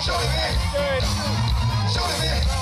Show him in. Shoot.